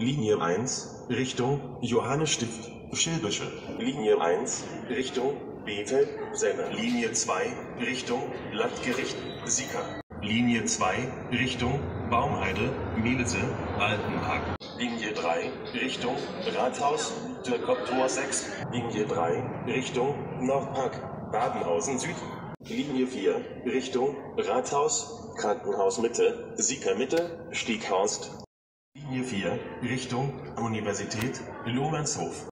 Linie 1, Richtung Johannesstift, Schilbische. Linie 1, Richtung Bethel, Senne. Linie 2, Richtung Landgericht, Sieker. Linie 2, Richtung Baumheide, Mielze, Altenpark. Linie 3, Richtung Rathaus, Türkop-Tor 6. Linie 3, Richtung Nordpark, Badenhausen Süd. Linie 4, Richtung Rathaus, Krankenhaus Mitte, Sieker Mitte, Stieghorst. Linie 4, Richtung Universität, Lohmannshof.